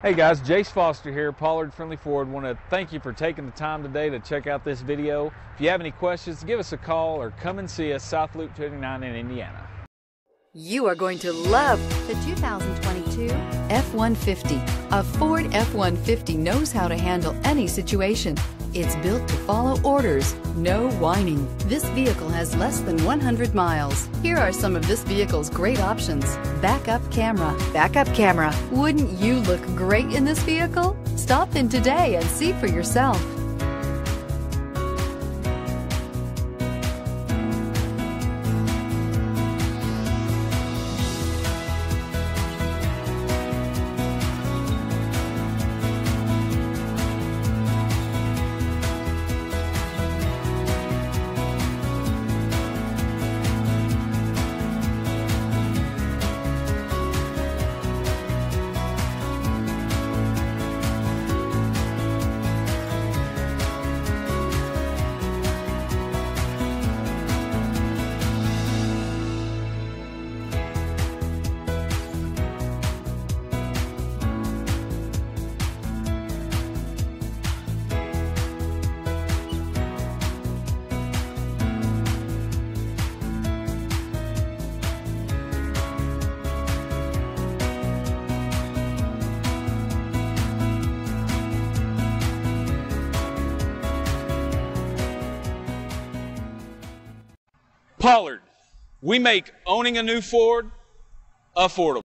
Hey guys, Jace Foster here, Pollard Friendly Ford. Want to thank you for taking the time today to check out this video. If you have any questions, give us a call or come and see us South Loop 29 in Indiana. You are going to love the 2022 F-150. A Ford F-150 knows how to handle any situation. It's built to follow orders, no whining. This vehicle has less than 100 miles. Here are some of this vehicle's great options. Backup camera, backup camera. Wouldn't you look great in this vehicle? Stop in today and see for yourself. Pollard, we make owning a new Ford affordable.